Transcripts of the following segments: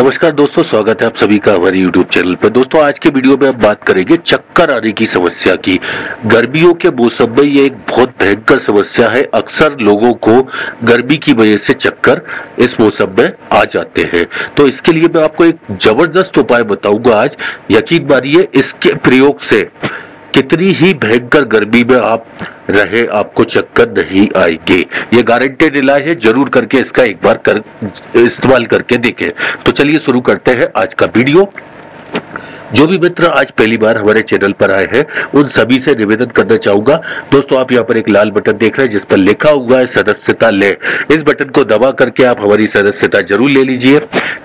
नमस्कार दोस्तों, स्वागत है आप सभी का हमारे YouTube चैनल पर। दोस्तों, आज के वीडियो में हम बात करेंगे चक्कर आने की समस्या की। गर्मियों के मौसम में ये एक बहुत भयंकर समस्या है। अक्सर लोगों को गर्मी की वजह से चक्कर इस मौसम में आ जाते हैं। तो इसके लिए मैं आपको एक ज़बरदस्त उपाय बताऊँगा आज। यकीन मानिए, इसके प्रयोग से कितनी ही भयंकर गर्मी में आप रहे आपको चक्कर नहीं आएँगे। ये गारंटेड इलाज है, ज़रूर करके इसका एक बार कर, इस्तेमाल करके देखें। तो चलिए शुरू करते हैं आज का वीडियो। जो भी मित्र आज पहली बार हमारे चैनल पर आए हैं, उन सभी से निवेदन करना चाहूँगा। दोस्तों, आप यहाँ पर एक लाल बटन देख रहे हैं, जिस पर लिखा हुआ है, सदस्यता ले। इस बटन को दबा करके आप हमारी सदस्यता ज़रूर ले लीजिए,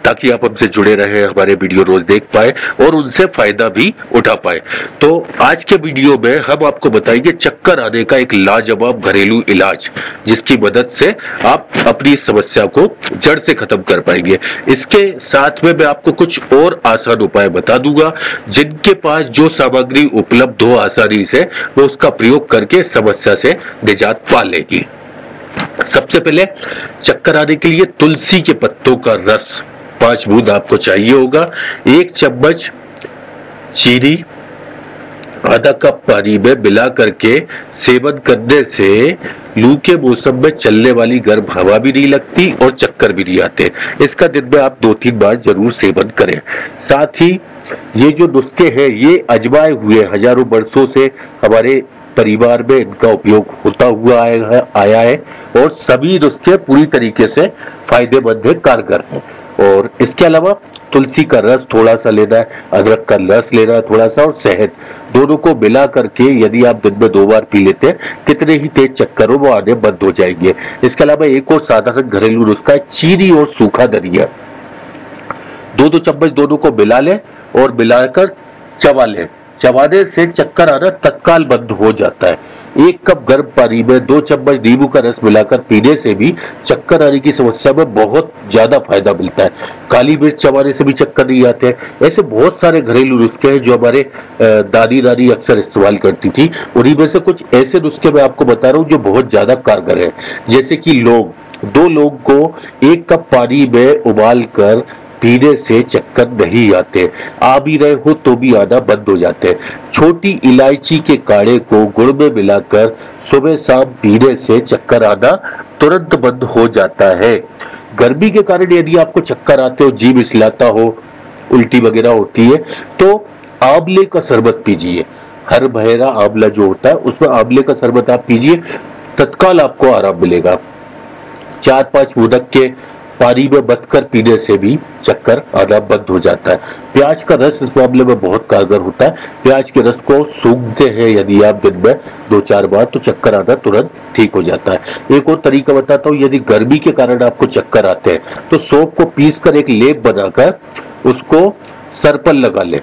ताकि आप हमसे जुड़े रहे, हमारे वीडियो रोज देख पाए और उनसे फ़ायदा भी उठा पाए। तो आज के वीडियो में हम आपको बताएँगे चक्कर आने का एक लाजवाब घरेलू इलाज, जिसकी मदद से आप अपनी समस्या को जड़ से खत्म कर पाएँगे। इसके साथ में मैं आपको कुछ और आसान उपाय बता दूँगा जिनके पास जो सामग्री उपलब्ध हो आसानी से, वो उसका प्रयोग करके समस्या से निजात पा लेगी। सबसे पहले चक्कर आने के लिए तुलसी के पत्तों का रस। पाँच बूंद आपको चाहिए होगा। एक चम्मच चीनी आधा कप पानी में मिला करके सेवन करने से लू के मौसम में चलने वाली गर्म हवा भी नहीं लगती और चक्कर भी नहीं आते। इसका दिन में आप दो तीन बार ज़रूर सेवन करें। साथ ही ये जो नुस्खे हैं ये अजमाए हुए हज़ारों वर्षों से हमारे परिवार में इनका उपयोग होता हुआ आया है, और सभी नुस्खे पूरी तरीके से फ़ायदेमंद है कारगर है। और इसके अलावा तुलसी का रस थोड़ा सा लेना है, अदरक का रस लेना है थोड़ा सा और शहद। दोनों को मिला करके यदि आप दिन में दो बार पी लेते हैं, कितने ही तेज चक्कर हो वो आने बंद हो जाएँगे। इसके अलावा एक और साधारण घरेलू नुस्खा है, चीनी और सूखा दरिया दो दो चम्मच दोनों को मिला लें और मिलाकर चबा लें। चबाने से चक्कर आना तत्काल बंद हो जाता है। एक कप गर्म पानी में दो चम्मच नींबू का रस मिलाकर पीने से भी चक्कर आने की समस्या में बहुत ज़्यादा फ़ायदा मिलता है। काली मिर्च चबाने से भी चक्कर नहीं आते हैं। ऐसे बहुत सारे घरेलू नुस्खे हैं जो हमारे दादी दादी अक्सर इस्तेमाल करती थी। उन्हीं में से कुछ ऐसे नुस्खे मैं आपको बता रहा हूँ जो बहुत ज़्यादा कारगर है। जैसे कि लोग, दो लोग को एक कप पानी में उबाल कर पीने से चक्कर नहीं आते। आ भी रहे हो तो भी आना बंद हो जाते हैं। छोटी इलायची के काढ़े को गुड़ में मिलाकर सुबह शाम पीने से चक्कर आना तुरंत बंद हो जाता है। गर्मी के कारण यदि आपको चक्कर आते हो, जीभ इसलाता हो, उल्टी वगैरह होती है तो आंवले का शरबत पीजिए। हर बहरा आंवला जो होता है, उसमें आंवले का शरबत आप पीजिए, तत्काल आपको आराम मिलेगा। चार पाँच मुदक के पानी में बदकर पीने से भी चक्कर आना बंद हो जाता है। प्याज का रस इस मामले में बहुत कारगर होता है। प्याज के रस को सूखते हैं, यदि आप दिन में दो चार बार तो चक्कर आना तुरंत ठीक हो जाता है। एक और तरीका बताता हूँ, यदि गर्मी के कारण आपको चक्कर आते हैं तो सोप को पीस कर एक लेप बनाकर उसको सर पर लगा ले।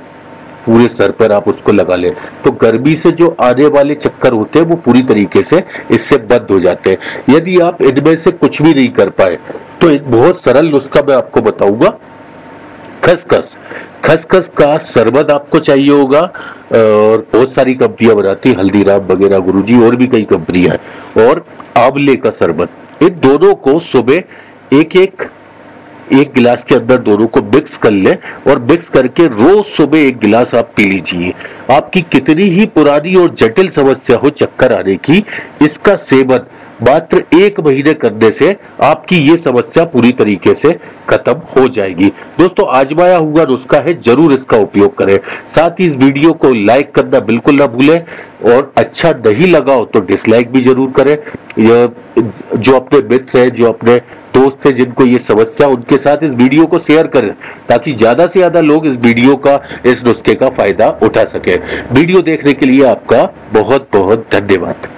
पूरे सर पर आप उसको लगा ले। तो गर्मी से जो आने वाले चक्कर होते हैं, वो पूरी तरीके से इससे बंद हो जाते हैं। यदि आप इनमें से कुछ भी नहीं कर पाए तो एक बहुत सरल नुस्खा मैं आपको बताऊँगा। खसखस। खसखस का शरबत आपको चाहिए होगा और बहुत सारी कंपनियाँ बनाती है, हल्दीराम वगैरह, गुरुजी, और भी कई कंपनियाँ हैं, और आंवले का शरबत। इन दोनों को सुबह एक एक एक गिलास के अंदर दोनों को मिक्स कर ले, और मिक्स करके रोज सुबह एक गिलास आप पी लीजिए। आपकी कितनी ही पुरानी और जटिल समस्या हो चक्कर आने की, इसका सेवन मात्र एक महीने करने से आपकी ये समस्या पूरी तरीके से खत्म हो जाएगी। दोस्तों, आजमाया हुआ नुस्खा है, ज़रूर इसका उपयोग करें। साथ ही इस वीडियो को लाइक करना बिल्कुल ना भूलें और अच्छा नहीं लगा हो तो डिसलाइक भी ज़रूर करें। जो अपने मित्र है, जो अपने दोस्त है, जिनको ये समस्या, उनके साथ इस वीडियो को शेयर करें, ताकि ज़्यादा से ज़्यादा लोग इस वीडियो का, इस नुस्खे का फ़ायदा उठा सके। वीडियो देखने के लिए आपका बहुत बहुत धन्यवाद।